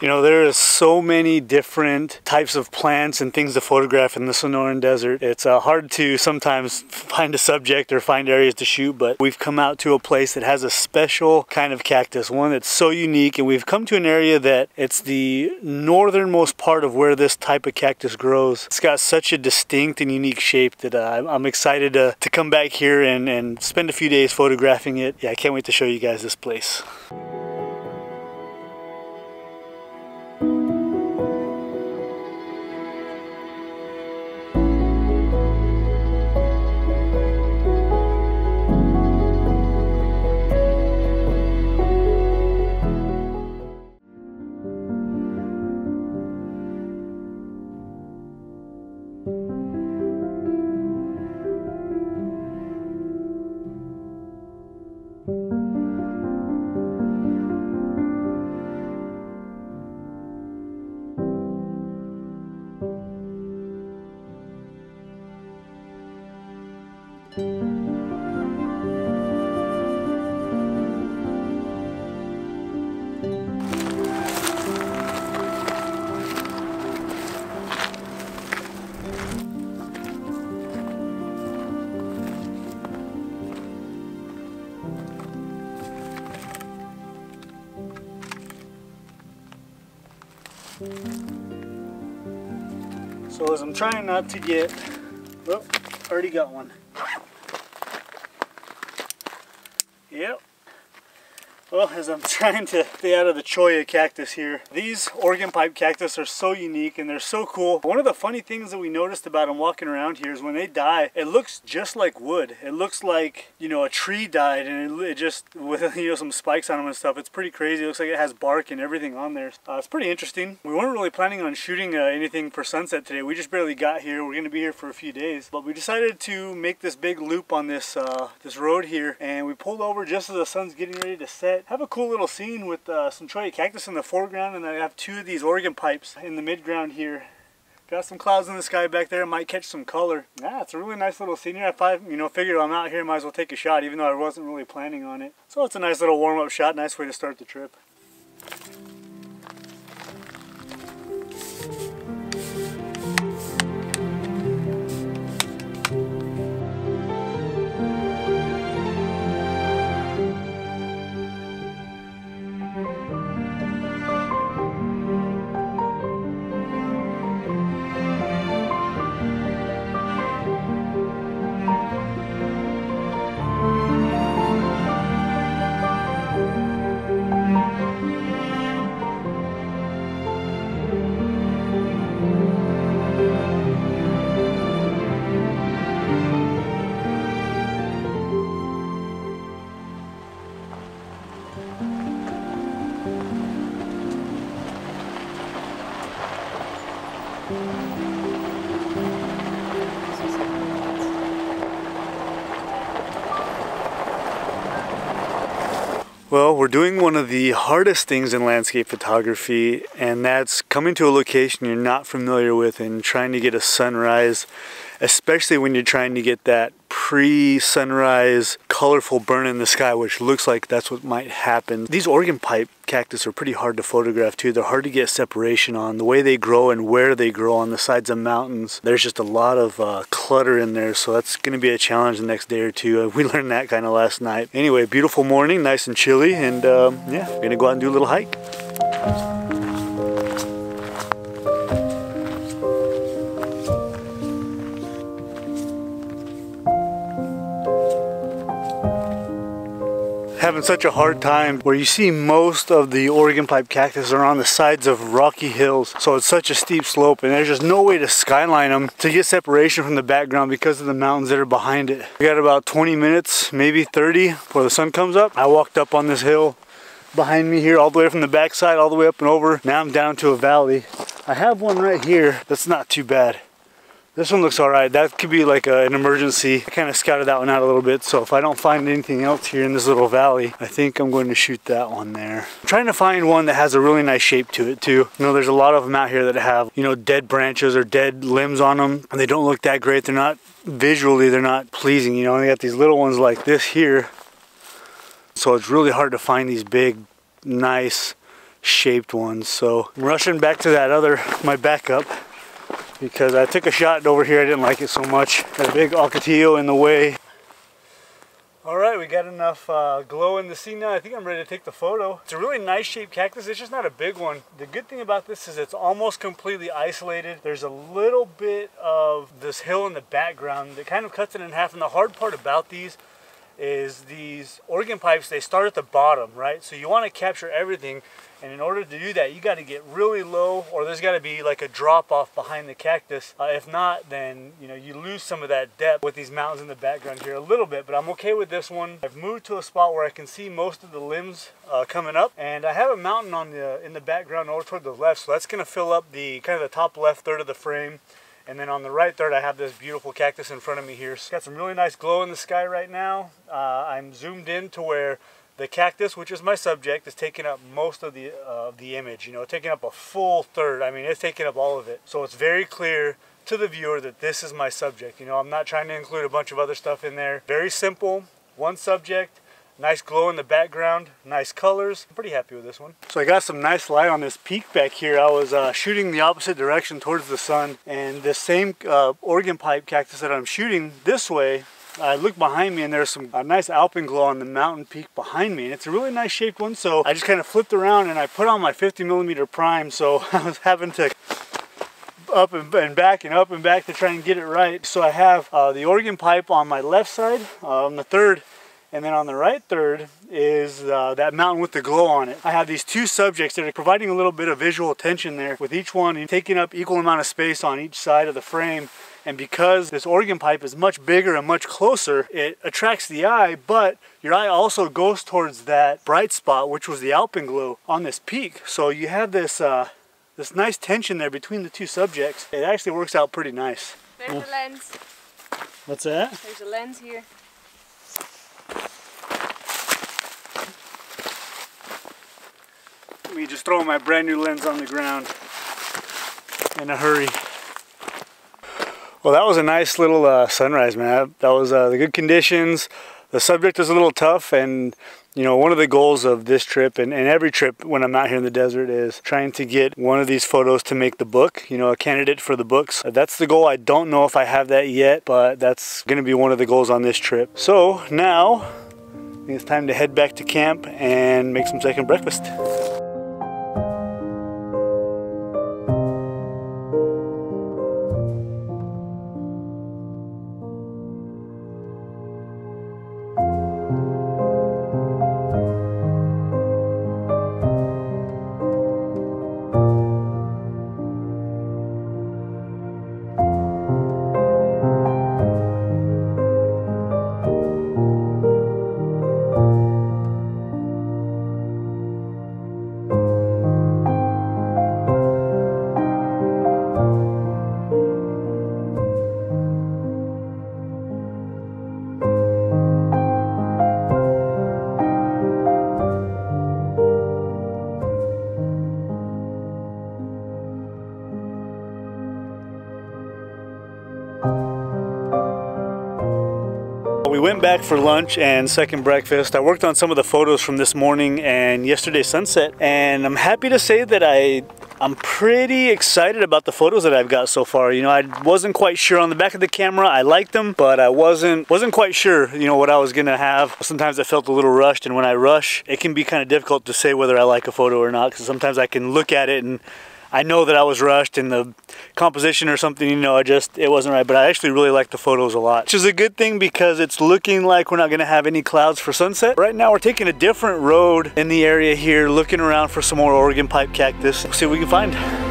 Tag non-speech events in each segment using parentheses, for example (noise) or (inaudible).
You know, there is so many different types of plants and things to photograph in the Sonoran Desert. It's uh, hard to sometimes find a subject or find areas to shoot, but we've come out to a place that has a special kind of cactus, one that's so unique, and we've come to an area that it's the northernmost part of where this type of cactus grows. It's got such a distinct and unique shape that uh, I'm excited to, to come back here and, and spend a few days photographing it. Yeah, I can't wait to show you guys this place. So as I'm trying not to get, oh, already got one. Well, as I'm (laughs) trying to stay out of the cholla cactus here, these organ pipe cactus are so unique and they're so cool. One of the funny things that we noticed about them walking around here is when they die, it looks just like wood. It looks like, you know, a tree died and it, just, (laughs) with, you know, some spikes on them and stuff. It's pretty crazy. It looks like it has bark and everything on there. Uh, it's pretty interesting. We weren't really planning on shooting uh, anything for sunset today. We just barely got here. We're going to be here for a few days. But we decided to make this big loop on this, uh, this road here and we pulled over just as the sun's getting ready to set have a cool little scene with uh, some cholla cactus in the foreground and I have two of these organ pipes in the midground here. Got some clouds in the sky back there, might catch some color. Yeah, it's a really nice little scene here. If I, you know, figured I'm out here, might as well take a shot, even though I wasn't really planning on it. So it's a nice little warm-up shot, nice way to start the trip. Well, we're doing one of the hardest things in landscape photography, and that's coming to a location you're not familiar with and trying to get a sunrise, especially when you're trying to get that pre-sunrise colorful burn in the sky, which looks like that's what might happen. These organ pipe cactus are pretty hard to photograph too. They're hard to get separation on. The way they grow and where they grow on the sides of mountains, there's just a lot of uh, clutter in there. So that's going to be a challenge the next day or two. Uh, we (laughs) learned that kind of last night. Anyway, beautiful morning, nice and chilly. And um, yeah, we're going to go out and do a little hike. Having such a hard time where you see most of the organ pipe cactus are on the sides of rocky hills so it's such a steep slope and there's just no way to skyline them to get separation from the background because of the mountains that are behind it. We got about 20 minutes maybe 30 before the sun comes up. I walked up on this hill behind me here all the way from the backside all the way up and over. Now I'm down to a valley. I have one right here that's not too bad. This one looks all right. That could be like a, an emergency. I kind of scouted that one out a little bit. So if I don't find anything else here in this little valley, I think I'm going to shoot that one there. I'm trying to find one that has a really nice shape to it too. You know, there's a lot of them out here that have, you know, dead branches or dead limbs on them. And they don't look that great. They're not visually, they're not pleasing. You know, and they got these little ones like this here. So it's really hard to find these big, nice, shaped ones. So I'm rushing back to that other, my backup, because I took a shot over here. I didn't like it so much. Got a big Ocotillo in the way. All right, we got enough uh, glow in the scene now. I think I'm ready to take the photo. It's a really nice shaped cactus. It's just not a big one. The good thing about this is it's almost completely isolated. There's a little bit of this hill in the background that kind of cuts it in half. And the hard part about these is these organ pipes, they start at the bottom, right? So you want to capture everything. And in order to do that, you got to get really low or there's got to be like a drop off behind the cactus. Uh, if not, then, you know, you lose some of that depth with these mountains in the background here a little bit, but I'm okay with this one. I've moved to a spot where I can see most of the limbs uh, coming up and I have a mountain on the in the background over toward the left, so that's going to fill up the kind of the top left third of the frame. And then on the right third, I have this beautiful cactus in front of me here. It's got some really nice glow in the sky right now. Uh, I'm zoomed in to where the cactus, which is my subject, is taking up most of the uh, the image. You know, taking up a full third. I mean, it's taking up all of it. So it's very clear to the viewer that this is my subject. You know, I'm not trying to include a bunch of other stuff in there. Very simple, one subject, nice glow in the background, nice colors. I'm pretty happy with this one. So I got some nice light on this peak back here. I was uh, shooting the opposite direction towards the sun and the same uh, organ pipe cactus that I'm shooting this way I look behind me and there's some a nice alpenglow on the mountain peak behind me and it's a really nice shaped one so I just kind of flipped around and I put on my 50 millimeter prime so (laughs) I was having to up and, and, back and up and back to try and get it right so I have uh, the organ pipe on my left side uh, on the third and then on the right third is uh, that mountain with the glow on it. I have these two subjects that are providing a little bit of visual attention there with each one taking up equal amount of space on each side of the frame and because this organ pipe is much bigger and much closer, it attracts the eye, but your eye also goes towards that bright spot, which was the alpenglow on this peak. So you have this, uh, this nice tension there between the two subjects. It actually works out pretty nice. There's yeah. a lens. What's that? There's a lens here. Let me just throw my brand new lens on the ground in a hurry. Well, that was a nice little uh, sunrise, man. That was uh, the good conditions. The subject was a little tough, and you know, one of the goals of this trip and, and every trip when I'm out here in the desert is trying to get one of these photos to make the book, you know, a candidate for the books. That's the goal. I don't know if I have that yet, but that's going to be one of the goals on this trip. So now it's time to head back to camp and make some second breakfast. Went back for lunch and second breakfast. I worked on some of the photos from this morning and yesterday's sunset and I'm happy to say that I I'm pretty excited about the photos that I've got so far. You know, I wasn't quite sure on the back of the camera. I liked them, but I wasn't wasn't quite sure, you know, what I was gonna have. Sometimes I felt a little rushed, and when I rush, it can be kind of difficult to say whether I like a photo or not, because sometimes I can look at it and I know that I was rushed in the composition or something, you know, I just, it wasn't right. But I actually really like the photos a lot, which is a good thing because it's looking like we're not gonna have any clouds for sunset. Right now we're taking a different road in the area here, looking around for some more organ pipe cactus. We'll see what we can find.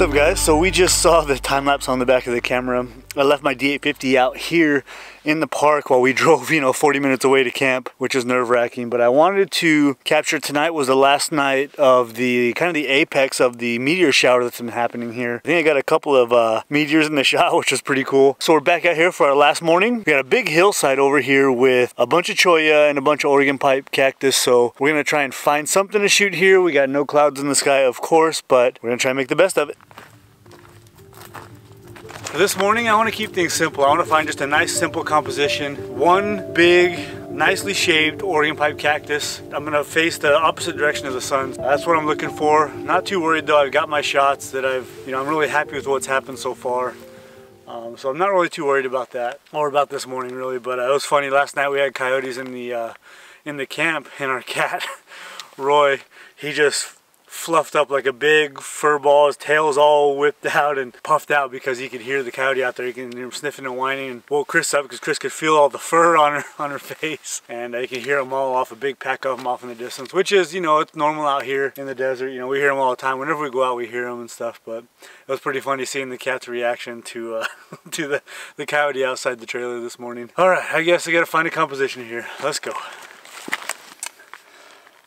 What's up guys? So we just saw the time lapse on the back of the camera. I left my D850 out here in the park while we (laughs) drove, you know, 40 minutes away to camp, which is nerve wracking. But I wanted to capture tonight was the last night of the kind of the apex of the meteor shower that's been happening here. I think I got a couple of uh, meteors in the (laughs) shot, which is pretty cool. So we're back out here for our last morning. We got a big hillside over here with a bunch of cholla and a bunch of organ pipe cactus. So we're gonna try and find something to shoot here. We got no clouds in the sky, of course, but we're gonna try and make the best of it. This morning, I want to keep things simple. I want to find just a nice, simple composition. One big, nicely shaved organ pipe cactus. I'm going to face the opposite direction of the sun. That's what I'm looking for. Not too worried though. I've got my shots that I've, you know, I'm really happy with what's happened so far. Um, so I'm not really too worried about that or about this morning really. But uh, it was funny. Last night we had coyotes in the uh, in the camp, and our (laughs) cat Roy, he just fluffed up like a big fur ball. His tail's all whipped (laughs) out and puffed out because he could hear the coyote out there. He can hear him sniffing and whining and woke Chris up because Chris could feel all the fur on her (laughs) on her face. And uh, can hear them all off, a big pack of them off in the distance, which is, you know, it's normal out here in the desert. You know, we hear them all the time. Whenever we go out, we hear them and stuff. But it was pretty funny seeing the cat's reaction to uh, (laughs) to the, the coyote outside the trailer this morning. All right, I guess I got to find a composition here. Let's go.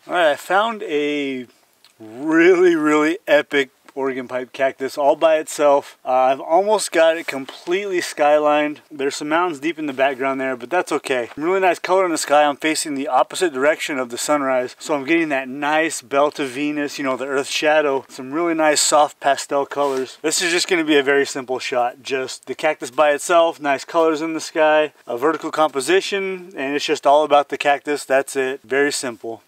All right, I found a really, really epic organ pipe cactus all by itself. Uh, I've almost got it completely skylined. There's some mountains deep in the background there, but that's okay. Really nice color in the sky. I'm facing the opposite direction of the sunrise, so I'm getting that nice belt of Venus, you know, the earth shadow. Some really nice soft pastel colors. This is just gonna be a very simple shot. Just the cactus by itself, nice colors in the sky, a vertical composition, and it's just all about the cactus. That's it. Very simple.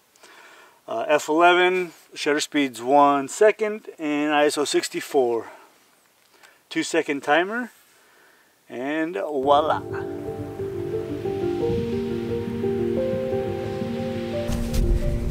Uh, F11, shutter speed's one second, and ISO 64. Two second timer, and voila.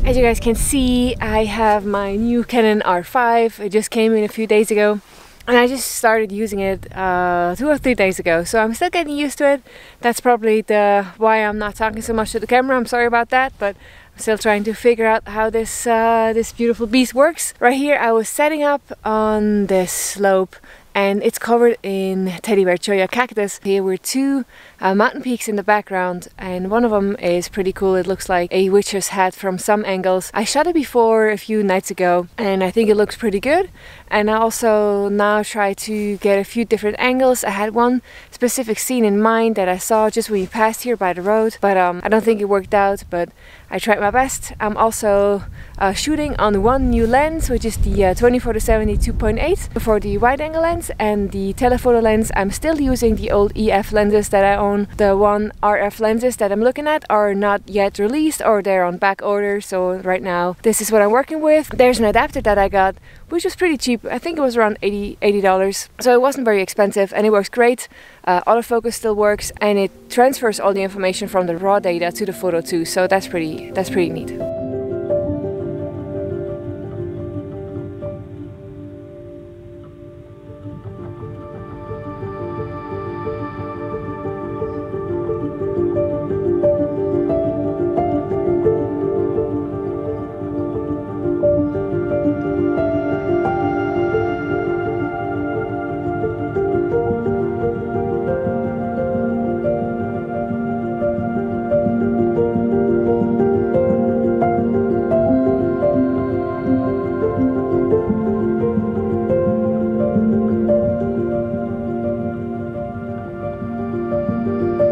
As you guys can see, I have my new Canon R5. It just came in a few days ago and I just started using it uh, two or three days ago so I'm still getting used to it that's probably the why I'm not talking so much to the camera I'm sorry about that but still trying to figure out how this uh, this beautiful beast works. Right here I was setting up on this slope and it's covered in teddy bear cholla cactus. Here were two uh, mountain peaks in the background and one of them is pretty cool. It looks like a witch's hat from some angles. I shot it before a few nights ago and I think it looks pretty good and I also now try to get a few different angles. I had one specific scene in mind that I saw just when we passed here by the road but um, I don't think it worked out but I tried my best. I'm also uh, shooting on one new lens, which is the uh, 24 to 70 2.8 for the wide angle lens and the telephoto lens. I'm still using the old EF lenses that I own. The one RF lenses that I'm looking at are not yet released or they're on back order. So right now, this is what I'm working with. There's an adapter that I got, which was pretty cheap. I think it was around 80 $80. So it wasn't very expensive and it works great. Uh, autofocus still works and it transfers all the information from the raw data to the photo too. So that's pretty, that's pretty neat.